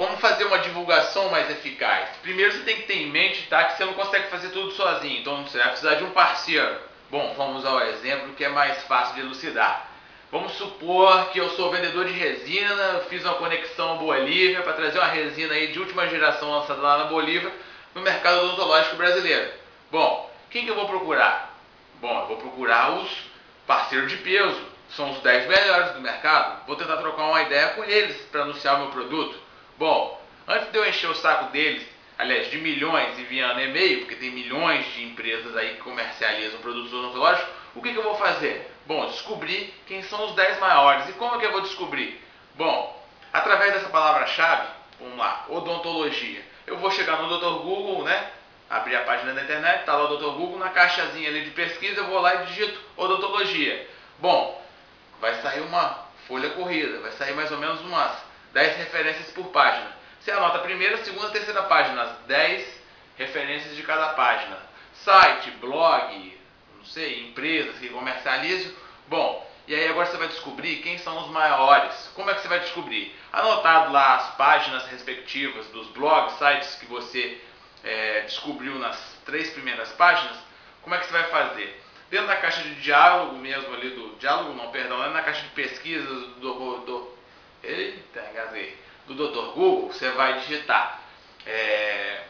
Como fazer uma divulgação mais eficaz? Primeiro você tem que ter em mente tá, que você não consegue fazer tudo sozinho, então você vai precisar de um parceiro. Bom, vamos ao exemplo que é mais fácil de elucidar. Vamos supor que eu sou vendedor de resina, fiz uma conexão Bolívia para trazer uma resina aí de última geração lançada lá na Bolívia no mercado odontológico brasileiro. Bom, quem que eu vou procurar? Bom, eu vou procurar os parceiros de peso, são os 10 melhores do mercado. Vou tentar trocar uma ideia com eles para anunciar o meu produto. Bom, antes de eu encher o saco deles, aliás, de milhões enviando e-mail, porque tem milhões de empresas aí que comercializam produtos odontológicos, o que, que eu vou fazer? Bom, descobrir quem são os 10 maiores. E como é que eu vou descobrir? Bom, através dessa palavra-chave, vamos lá, odontologia. Eu vou chegar no Dr. Google, né? Abrir a página da internet, tá lá o Dr. Google, na caixazinha ali de pesquisa, eu vou lá e digito odontologia. Bom, vai sair uma folha corrida, vai sair mais ou menos umas 10 referências por página. Você anota a primeira, segunda, terceira página, as 10 referências de cada página. Site, blog, não sei, empresas que comercializam. Bom, e aí agora você vai descobrir quem são os maiores. Como é que você vai descobrir? Anotado lá as páginas respectivas dos blogs, sites que você é, descobriu nas três primeiras páginas, como é que você vai fazer? Dentro da caixa de diálogo mesmo ali do diálogo, não, perdão, na caixa de pesquisa do, do eita, engasguei, do Dr. Google, você vai digitar é,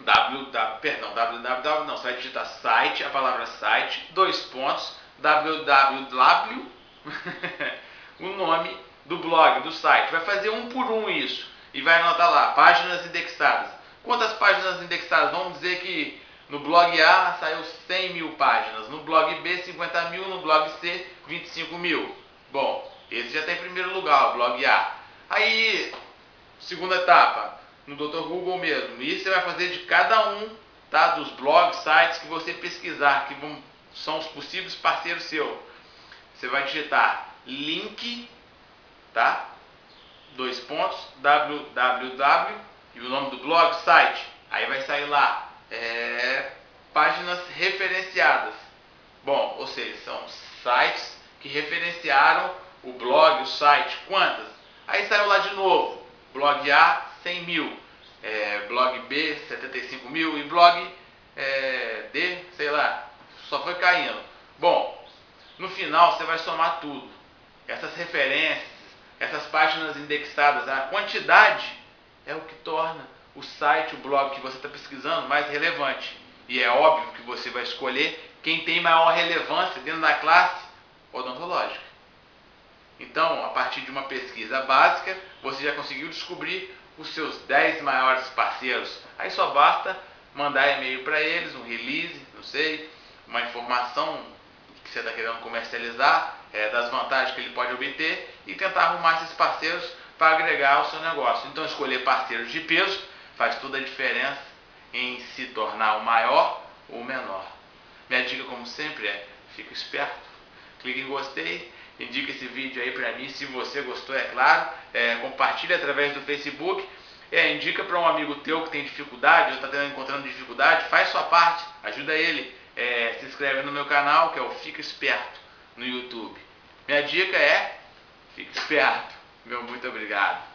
www, perdão, www, não, você vai digitar site, a palavra site, dois pontos, www, o nome do blog, do site. Vai fazer um por um isso e vai anotar lá, páginas indexadas. Quantas páginas indexadas? Vamos dizer que no blog A saiu 100 mil páginas, no blog B 50 mil, no blog C 25 mil. Bom, esse já está em primeiro lugar, o blog A. Aí, segunda etapa, no Dr. Google mesmo. Isso você vai fazer de cada um tá, dos blogs, sites que você pesquisar, que vão, são os possíveis parceiros seus. Você vai digitar link, tá? Dois pontos, www e o nome do blog, site. Aí vai sair lá, é, páginas referenciadas. Bom, ou seja, são sites que referenciaram o blog, o site, quantas? Aí saiu lá de novo, blog A, 100 mil, é, blog B, 75 mil e blog é, D, sei lá, só foi caindo. Bom, no final você vai somar tudo. Essas referências, essas páginas indexadas, a quantidade é o que torna o site, o blog que você está pesquisando mais relevante. E é óbvio que você vai escolher quem tem maior relevância dentro da classe odontológica. Então, a partir de uma pesquisa básica, você já conseguiu descobrir os seus 10 maiores parceiros. Aí só basta mandar e-mail para eles, um release, não sei, uma informação que você está querendo comercializar, é, das vantagens que ele pode obter e tentar arrumar esses parceiros para agregar ao seu negócio. Então, escolher parceiros de peso faz toda a diferença em se tornar o maior ou o menor. Minha dica, como sempre, é: fique esperto, clique em gostei indica esse vídeo aí para mim, se você gostou, é claro. É, compartilha através do Facebook. É, indica para um amigo teu que tem dificuldade, ou está encontrando dificuldade, faz sua parte, ajuda ele. É, se inscreve no meu canal, que é o Fica Esperto, no YouTube. Minha dica é, fique esperto. Meu muito obrigado.